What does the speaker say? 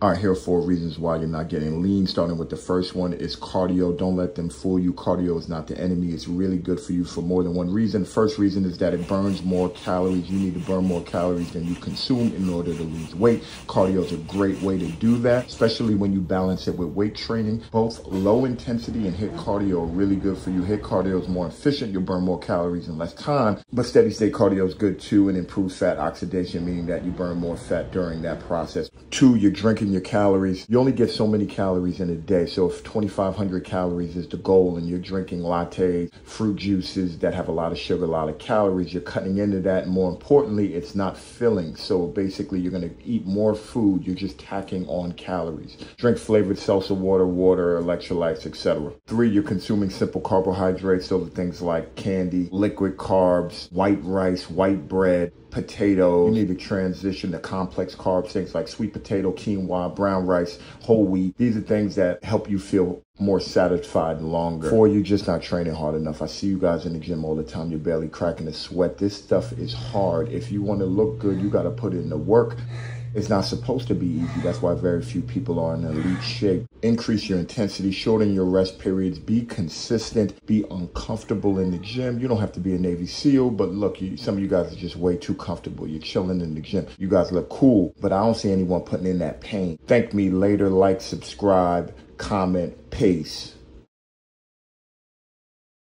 All right, here are four reasons why you're not getting lean. Starting with the first one is cardio. Don't let them fool you. Cardio is not the enemy. It's really good for you for more than one reason. First reason is that it burns more calories. You need to burn more calories than you consume in order to lose weight. Cardio is a great way to do that, especially when you balance it with weight training. Both low intensity and HIIT cardio are really good for you. HIIT cardio is more efficient. You'll burn more calories in less time, but steady state cardio is good too and improves fat oxidation, meaning that you burn more fat during that process. Two, you're drinking your calories. You only get so many calories in a day. So if 2,500 calories is the goal and you're drinking lattes, fruit juices that have a lot of sugar, a lot of calories, you're cutting into that. And more importantly, it's not filling. So basically you're going to eat more food. You're just tacking on calories. Drink flavored seltzer water, water, electrolytes, etc. Three, you're consuming simple carbohydrates. So things like candy, liquid carbs, white rice, white bread, potato. You need to transition to complex carbs, things like sweet potato, quinoa, brown rice, whole wheat. These are things that help you feel more satisfied longer. Or you're just not training hard enough. I see you guys in the gym all the time. You're barely cracking a sweat. This stuff is hard. If you want to look good, you got to put in the work. It's not supposed to be easy. That's why very few people are in elite shape. Increase your intensity, shorten your rest periods, be consistent, be uncomfortable in the gym. You don't have to be a Navy SEAL, but look, you, some of you guys are just way too comfortable. You're chilling in the gym. You guys look cool, but I don't see anyone putting in that pain. Thank me later, like, subscribe, comment, pace.